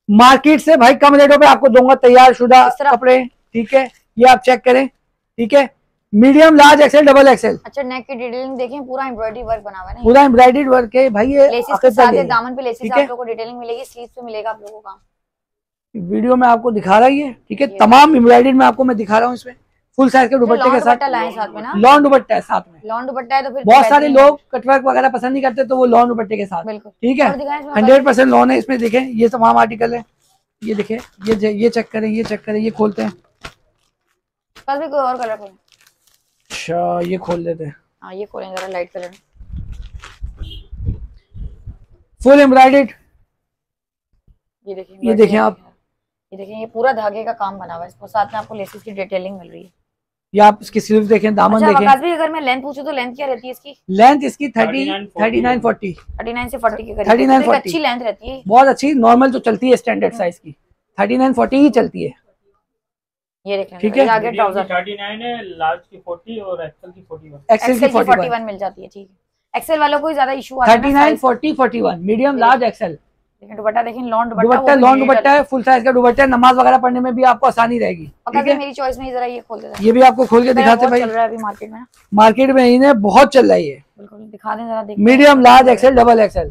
मार्केट से भाई कम रेटों पे आपको दूँगा तैयार शुदा कपड़े ठीक है? ये आप चेक करें ठीक है? Medium large XL double XL अच्छा नेक की डिटेलिंग देखें पूरा एम्ब्रॉयडरी वर्क बना हुआ है पूरा एम्ब्रॉइडेड वर्क है भाई ये लेसिस के साथ है। दामन पे लेसिस आप लोगों को डिटेलिंग मिलेगी स्लीव्स पे मिलेगा आप लोगों को। वीडियो में आपको दिखा रहा है ठीक है? तमाम एम्ब्रॉइडेड में आपको मैं दिखा रहा हूँ इसमें। फुल साइज़ के दुपट्टे के साथ। साथ लॉन दुपट्टा है साथ में। लॉन दुपट्टा है तो फिर बहुत सारे लोग कटवर्क वगैरह पसंद नहीं करते तो वो लॉन दुपट्टे के साथ। बिल्कुल। ठीक है? हंड्रेड परसेंट लॉन है इसमें देखें ये तमाम आर्टिकल है। ये देखें ये ये चेक करें ये चेक करें ये खोलते हैं। और कलर खोलें। अच्छा ये खोल देते हैं। हाँ ये खोलें जरा लाइट कलर फुल एम्ब्रॉइडेड ये देखिए ये देखें आप। ये देखें ये पूरा धागे का काम बना हुआ है। इसको साथ में आपको लेसिस की डिटेलिंग मिल रही है। ये आप इसकी स्लीव देखें दामन अच्छा देखें। भी अगर मैं लेंथ पूछूँ तो लेंथ क्या रहती है इसकी? लेंथ इसकी थर्टी 39, थर्टी नाइन फोर्टी 39 से 40 के करीब। 39, तो 40 अच्छी लेंथ रहती है? बहुत अच्छी नॉर्मल जो चलती है स्टैंडर्ड साइज़ की। थर्टी नाइन फोर्टी ही चलती है। ये देखें ठीक है। आगे ट्राउज़र थर्टी नाइन है लार्ज की फोर्टी और एक्सल की फोर्टी वन एक्सेल एक्सेल की की 41 मिल जाती है ठीक है। एक्सेल वालों को ज़्यादा इशू आता है थर्टी ना nine size। Forty forty one medium large XL लेकिन दुपट्टा देखें लॉन दुपट्टा दुपट्टा लॉन्ग दुपट्टा है फुल साइज़ का दुपट्टा है नमाज़ वगैरह पढ़ने में भी आपको आसानी रहेगी। ठीक है? मेरी चॉइस में जरा ये खोल देता ये भी आपको खोल के दिखाते भाई। चल रहा है अभी मार्केट में मार्केट में इन्हें बहुत चल रही है बिल्कुल दिखा दें जरा medium large XL double XL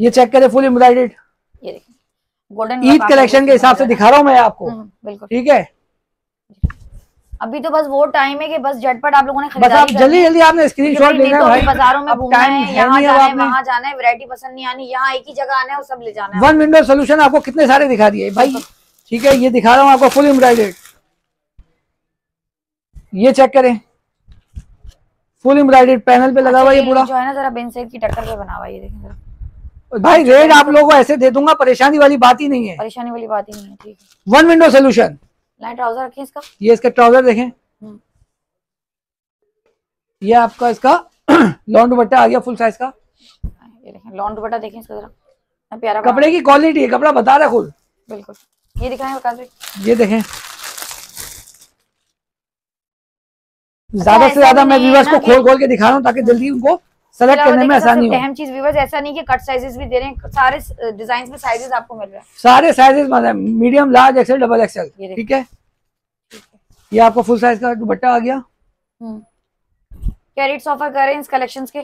ये चेक करें फुल एम्ब्रॉइडेड ये देखें। गोल्डन ईद कलेक्शन के हिसाब से दिखा रहा हूँ मैं आपको। बिल्कुल। ठीक है? अभी तो बस वो टाइम है कि बस झटपट आप लोगों ने बस आप जल्दी जल्दी आपने स्क्रीनशॉट लेना है तो भाई। बाजारों में घूमना है यहाँ जाना है वहाँ जाना है वैरायटी पसंद नहीं आनी यहाँ एक ही जगह आना है और सब ले जाना है। वन विंडो सोल्यूशन आपको कितने सारे दिखा दिए? भाई ठीक है ये दिखा रहा हूँ आपको फुल एम्ब्रॉइडेड ये चेक करें। फुल एम्ब्रॉइडेड पैनल पे लगा हुआ ये पूरा जो है ना जरा बिन की टक्कर पे बना हुआ ये देखें जरा। भाई रेट आप लोगों को ऐसे दे दूँगा परेशानी वाली बात ही नहीं है। परेशानी वाली बात ही नहीं है ठीक है। One window solution light trouser रखें इसका। ये इसका ट्राउज़र देखें। हम्म। ये आपका इसका *clears throat* लॉन्ग दुपट्टा आ गया फुल साइज़ का। ये देखें लॉन दुपट्टा देखें इसका जरा। प्यारा कपड़े की क्वालिटी है कपड़ा बता रहा है खुद। बिल्कुल। ये दिखाएँ वकास भाई ये देखें। ज़्यादा से ज़्यादा मैं व्यूवर्स को खोल खोल के दिखा रहा हूँ ताकि जल्दी उनको सेलेक्ट करने में आसानी हो। अहम चीज़ व्यूवर्स ऐसा नहीं कि कट साइजेस भी दे रहे हैं सारे डिज़ाइन में साइजेस आपको मिल रहा है। सारे साइजेस मतलब medium large XL double XL ठीक है? ये आपको फुल साइज़ का दुपट्टा आ गया। हम्म। क्या रेट्स ऑफ़र कर रहे हैं इस कलेक्शन के?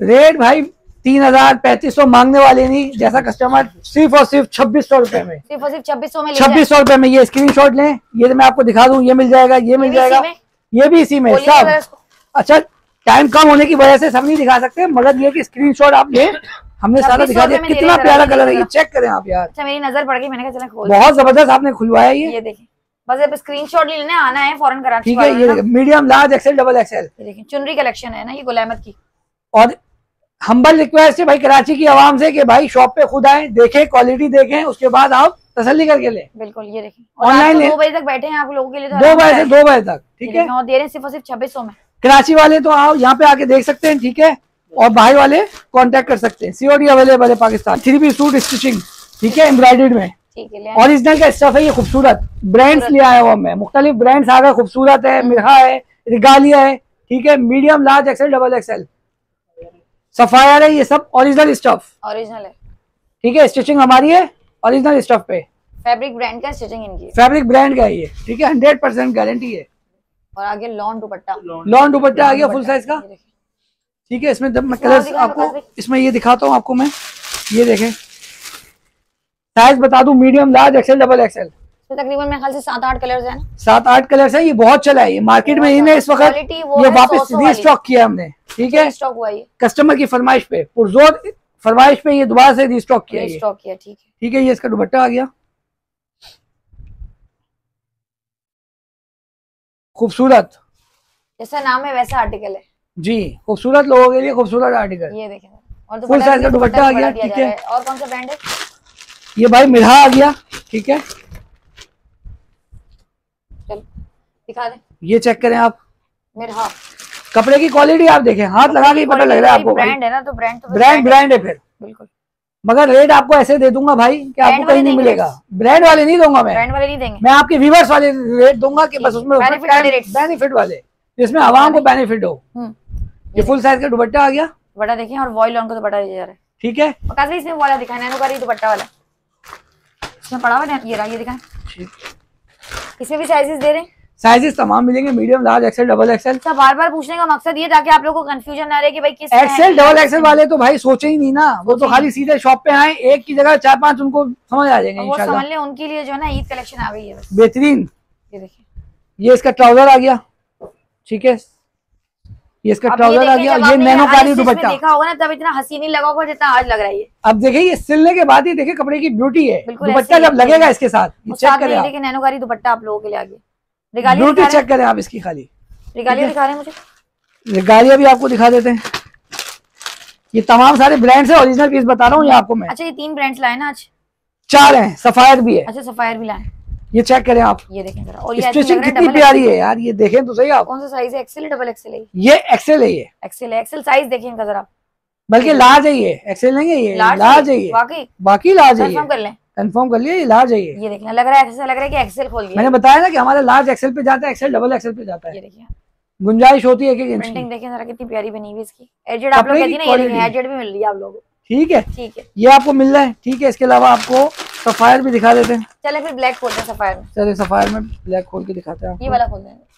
रेट भाई तीन हज़ार पैंतीस सौ मांगने वाले नहीं जैसा कस्टमर सिर्फ़ और सिर्फ़ छब्बीस सौ रुपए में। सिर्फ़ और सिर्फ़ छब्बीस सौ में छब्बीस सौ रुपए में ये स्क्रीनशॉट लें ये तो मैं आपको दिखा दूँ ये मिल जाएगा ये मिल जाएगा। ये भी इसी में सब। अच्छा टाइम कम होने की वजह से सब नहीं दिखा सकते मगर ये कि स्क्रीनशॉट आप ले हमने सारा दिखा दिया। कितना प्यारा कलर है ये चेक करें आप यार। अच्छा मेरी नज़र पड़ गई मैंने कहा चला खोल बहुत ज़बरदस्त आपने खुलवाया ये। बस अब स्क्रीनशॉट लेने आना है फॉरन कराची ठीक है ये medium large XL double XL ये देखें चुनरी कलेक्शन है ना ये गुलामत की। और हम्बल रिक्वेस्ट है भाई कराची की आवाम से कि भाई शॉप पे खुद आए देखें क्वालिटी देखें उसके बाद आप तसल्ली करके ले। बिल्कुल ये देखें ले- दो बजे तक बैठे हैं आप लोगों के लिए तो दो बजे से दो बजे तक ठीक है? दे रहे हैं सिर्फ़ और सिर्फ़ छब्बीस सौ में। कराची वाले तो आओ यहाँ पे आके देख सकते हैं ठीक है? और बाहर वाले कांटेक्ट कर सकते हैं। सीओडी अवेलेबल है Pakistan. Three piece suit stitching ठीक है? एम्ब्रॉइडेड में। ओरिजिनल का स्टफ़ है ये खूबसूरत। ब्रांड्स ले आया हुआ मैं। मुख्तलिफ़ ब्रांड्स आ गए खूबसूरत है मिर्हा है रिगालिया है ठीक है? Medium large XL double XL Sapphire है ये सब ओरिजिनल स्टफ़ ओरिजिनल है। ठीक है? स्टिचिंग हमारी है ओरिजिनल स्टफ़ पे। फैब्रिक ब्रांड का स्टिचिंग इनकी फैब्रिक ब्रांड का है ये ठीक है? हंड्रेड परसेंट गारंटी है। और आगे लॉन दुपट्टा। लॉन दुपट्टा आ गया फुल साइज़ का? ठीक है इसमें जब मैं कलर आपको इसमें ये दिखाता हूँ आपको मैं। ये देखें। साइज़ बता दू medium large XL double XL तकरीबन मेरे ख्याल से सात आठ कलर्स हैं ना। सात आठ कलर्स है ये बहुत चला है। ये मार्केट में इन्हें इस वक्त ये वापस 100 वाली। रीस्टॉक किया हमने ठीक है? स्टॉक हुआ ये। कस्टमर की फरमाइश पे पुरजोर फरमाइश पे ये दोबारा से रीस्टॉक किया ये। स्टॉक किया ठीक है। ठीक है ये इसका दुपट्टा आ गया। खूबसूरत। जैसा नाम है वैसा आर्टिकल है। जी खूबसूरत लोगों के लिए खूबसूरत आर्टिकल ये देखें। और size का दुपट्टा आ गया, ठीक है। और कौन सा ब्रांड है? ये भाई मिरहा आ गया ठीक है। चल दिखा दे। ये चेक करें आप। मेरे हाँ कपड़े की क्वालिटी आप देखें। हाथ लगा के पता लग रहा है आपको ब्रांड है ना तो ब्रांड तो ब्रांड ब्रांड है फिर। बिल्कुल। मगर रेट आपको ऐसे दे दूँगा भाई कि आपको कहीं नहीं मिलेगा। ब्रांड वाले नहीं दूँगा मैं। ब्रांड वाले नहीं देंगे। मैं आपके व्यूवर्स वाले रेट दूँगा कि बस उसमें। बेनिफिट वाले जिसमें आवाम को बेनिफिट हो। हम्म। ये फुल साइज़ का दुपट्टा आ गया। बड़ा देखें और वॉइल ऑन को दुपट्टा दिया जा रहा है। ठीक है। काफ़ी इसमें वाला दिखाना है? दुपट्टा वाला। इसमें पड़ा हुआ ये रहा ये दिखाएँ इसमें भी साइजेस दे रहे हैं। साइजेस तमाम मिलेंगे medium large XL double XL अच्छा बार बार पूछने का मकसद ये ताकि आप लोगों को कंफ्यूजन ना रहे कि भाई किस एक्सेल डबल एक्सेल वाले तो भाई सोचे ही नहीं ना। वो तो खाली सीधे शॉप पे आए एक की जगह चार पाँच उनको समझ आ जाएँगे और वो समझ ले उनके लिए जो है ना ईद कलेक्शन आ गई है बेहतरीन। ये देखिए। ये इसका ट्राउज़र आ गया। ठीक है? ये इसका ट्राउज़र आ गया। ये नैनोकारी दुपट्टा। देखा होगा ना तब इतना हसी नहीं लगा होगा जितना आज लग रहा है अब देखिए ये सिलने के बाद ही देखिए कपड़े की ब्यूटी है। दुपट्टा जब लगेगा इसके साथ नैनोकारी दुपट्टा आप लोगों के लिए आ गया रिगालिया ब्यूटी चेक करें आप इसकी खाली। रिगालिया दिखा रहे हैं मुझे। रिगालिया भी आपको दिखा देते हैं। ये तमाम सारे ब्रांड्स है ओरिजिनल पीस बता रहा हूँ ये आपको मैं। अच्छा ये तीन ब्रांड्स लाए ना आज? चार हैं सफायर भी है। अच्छा सफायर भी लाए। ये चेक करें आप। ये देखें जरा। और ये स्टिचिंग कितनी प्यारी है यार ये देखें तो सही आप। कौन सा साइज़ है? एक्सेल डबल एक्सेल है? ये एक्सेल है ये। एक्सेल है एक्सेल साइज़ देखें इनका जरा। बल्कि लार्ज है ये। एक्सेल नहीं है ये लार्ज है? ये। वाकई बाकी लार्ज है कंफर्म कर लें। कंफर्म कर लिया ये लार्ज है ये। ये देखना लग रहा है ऐसा लग रहा है कि एक्सेल खोल दिया मैंने बताया ना कि हमारे लार्ज एक्सेल पे जाता है एक्सेल डबल एक्सेल पे जाता है। ये देखिए। गुंजाइश होती है एक एक इंच प्रिंटिंग देखें जरा कितनी प्यारी बनी हुई इसकी। एजेड आप लोग कहती ना ये देखें quality। एजेड भी मिल रही है आप लोगों को। ठीक है? ठीक है। ये आपको मिल रहा है ठीक है? इसके अलावा आपको सफायर भी दिखा देते हैं। चले फिर ब्लैक खोलते हैं सफायर में। चलिए सफायर में ब्लैक खोल के दिखाते हैं ये वाला खोल देंगे।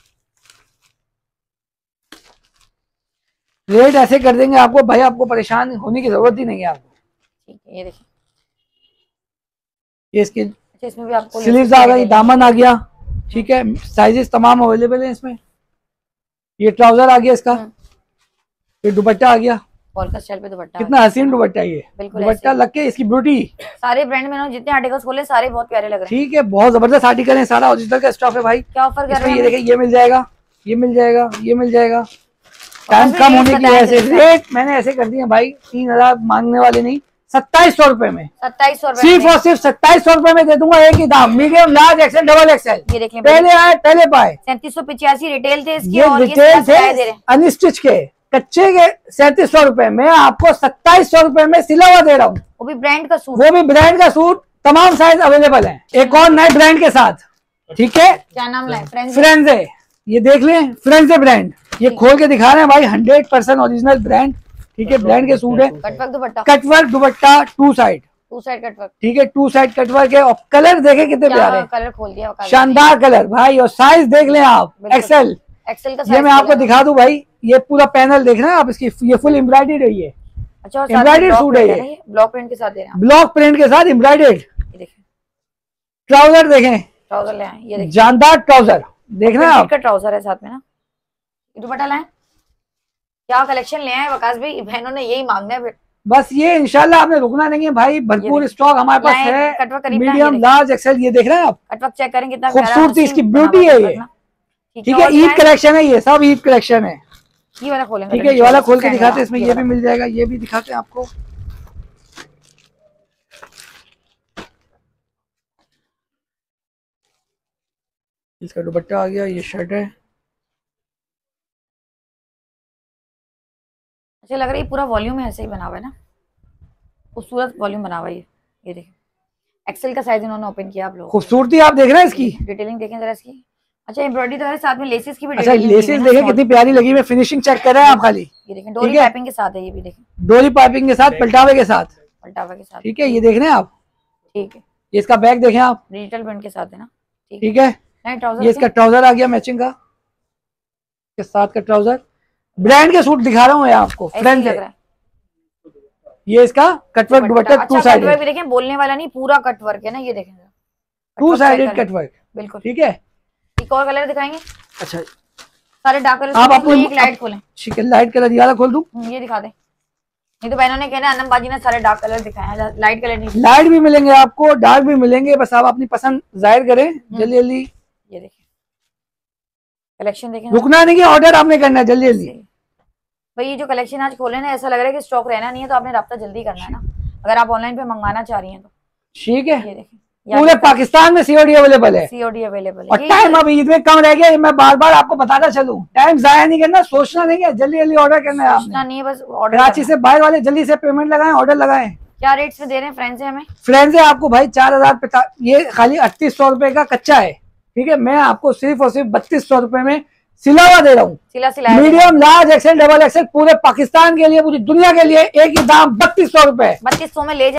रेट ऐसे कर देंगे आपको भाई आपको परेशान होने की ज़रूरत ही नहीं है आपको। ठीक है ये देखिए। ये इसकी इसमें भी आपको स्लीव्स आ गई दामन आ गया ठीक है? साइजेस तमाम अवेलेबल है इसमें। ये ट्राउज़र आ गया इसका। हम्म। ये दुपट्टा आ गया। पे दुपट्टा कितना हसीन दुपट्टा ये। दुपट्टा लग के इसकी ब्यूटी सारे ब्रांड में जितने आर्टिकल्स खोले सारे बहुत प्यारे लग रहे हैं। ठीक है बहुत ज़बरदस्त आर्टिकल है सारा ओरिजिनल का स्टॉक है भाई। क्या ऑफ़र कर रहे ये हैं देखिए ये मिल जाएगा ये मिल जाएगा ये मिल जाएगा। टाइम कम होने की वजह से। रेट मैंने ऐसे कर दिए भाई तीन हज़ार मांगने वाले नहीं। सत्ताईस सौ रुपए में। सत्ताईस सौ सिर्फ़ और सिर्फ़ सत्ताईस सौ रुपए में दे दूँगा एक ही दाम। Medium large XL double XL. ये देख लें पहले आए पहले पाए। सैंतीस सौ पिचासी रिटेल थे इसके ये और रहे थे अनस्टिच के कच्चे के सैंतीस सौ रुपए। में आपको सत्ताईस सौ रुपए में सिला हुआ दे रहा हूँ। वो भी ब्रांड का सूट वो भी ब्रांड का सूट तमाम साइज़ अवेलेबल है। एक और नए ब्रांड के साथ। ठीक है? क्या नाम लाए? फ्रेंड्स फ्रेंजे ये देख लें फ्रेंजे ब्रांड ये खोल के दिखा रहे हैं भाई हंड्रेड परसेंट ओरिजिनल ब्रांड ठीक है ब्रांड के सूट है। Cutwork dupatta. Two side two side cutwork ठीक है टू साइड कटवर्क है और कलर देखे कितने प्यारे। कलर खोल दिया शानदार कलर भाई और साइज़ देख लें आप। एक्सेल एक्सेल का ये मैं आपको दिखा दूँ भाई ये पूरा पैनल देख रहे हैं आप इसकी ये फुल एम्ब्रॉयडेड है ये। अच्छा embroidered सूट है ये। ब्लॉक प्रिंट के साथ दे रहे हैं ब्लॉक प्रिंट के साथ एम्ब्रॉयडेड आप। ट्राउज़र देखें। ट्राउज़र ले आए ये जानदार ट्राउज़र देख रहे हैं आप। का ट्राउज़र है साथ में ना। ये दुपट्टा लाए। क्या कलेक्शन ले आए वकास भाई? बहनों ने यही मांगना है बस ये इनशाला आपने रुकना नहीं है भाई भरपूर स्टॉक हमारे पास है मीडियम लार्ज एक्सेल ये देख। रहे हैं आप? कटवर्क चेक करें कितना खूबसूरती इसकी बना हुआ beauty है ये। ठीक है ईद कलेक्शन है ये सब ईद कलेक्शन है। ये वाला खोलेंगे ठीक है ये वाला खोल के दिखाते हैं इसमें ये भी मिल जाएगा ये भी दिखाते हैं आपको। इसका दुपट्टा आ गया ये शर्ट है। अच्छा लग रहा है ये पूरा वॉल्यूम ऐसे ही बना हुआ है ना। खूबसूरत वॉल्यूम बना हुआ है ये। ये देखें एक्सेल का साइज़ इन्होंने ओपन किया आप लोग खूबसूरती आप देख रहे हैं इसकी? डिटेलिंग देखें जरा इसकी। अच्छा एम्ब्रॉयडरी तो है साथ में लेसेस की भी अच्छा लेसेस देखें कितनी प्यारी लगी हुई फिनिशिंग चेक कर रहे हैं आप खाली। ये देखें डोरी पाइपिंग के साथ है ये भी देखें। डोरी पाइपिंग के साथ पलटावे के साथ। पलटावा के साथ। ठीक है ये देख रहे हैं आप? ठीक है। ये इसका बैग देखें आप? डिजिटल प्रिंट के साथ है ना? ठीक है। ये इसका ट्राउज़र आ गया मैचिंग का। के साथ का ट्राउज़र ब्रांड के सूट दिखा रहा हूँ मैं आपको फ्रेंड लग रहा है। ये इसका कटवर्क दुपट्टा अच्छा टू कटवर्क साइडेड भी देखें बोलने वाला नहीं पूरा कटवर्क है ना ये देखें। टू साइडेड कटवर्क बिल्कुल। ठीक है? एक और कलर दिखाएँगे? अच्छा। सारे डार्क कलर आप अपने- एक लाइट खोलें। ठीक है लाइट कलर ये वाला खोल दूँ? हम्म, ये दिखा दें। नहीं तो बहनों ने कहना अनम बाजी ने सारे डार्क कलर दिखाए हैं लाइट कलर नहीं। लाइट भी मिलेंगे आपको डार्क भी मिलेंगे बस आप अपनी पसंद ज़ाहिर करें जल्दी जल्दी। ये देखिए कलेक्शन देखें। रुकना नहीं है ऑर्डर आपने करना है जल्दी जल्दी। भाई ये जो कलेक्शन आज खोले ना ऐसा लग रहा है कि स्टॉक रहना नहीं है तो आपने रब्ता जल्दी करना है ना। अगर आप ऑनलाइन पे मंगवाना चाह रही हैं तो। ठीक है। ये पूरे पाकिस्तान में सीओडी अवेलेबल है। सीओडी अवेलेबल और है टाइम अभी ईद में कम रह गया मैं बार बार आपको बताता चलूँ। टाइम जाया नहीं करना सोचना नहीं है जल्दी जल्दी ऑर्डर करना है सोचना आपने नहीं है बस ऑर्डर कराची से बाहर वाले जल्दी से पेमेंट लगाए ऑर्डर लगाए। क्या रेट में दे रहे हैं फ्रेंड से हमें? फ्रेंड है आपको भाई चार हज़ार पचास ये खाली अड़तीस सौ रुपए का कच्चा है। ठीक है मैं आपको सिर्फ़ और सिर्फ़ बत्तीस सौ रुपए में सिला हुआ दे रहा हूँ। सिला medium large XL double XL पूरे पाकिस्तान के लिए पूरी दुनिया के लिए एक ही दाम बत्तीस सौ रूपए। बत्तीस सौ में ले